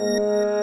Música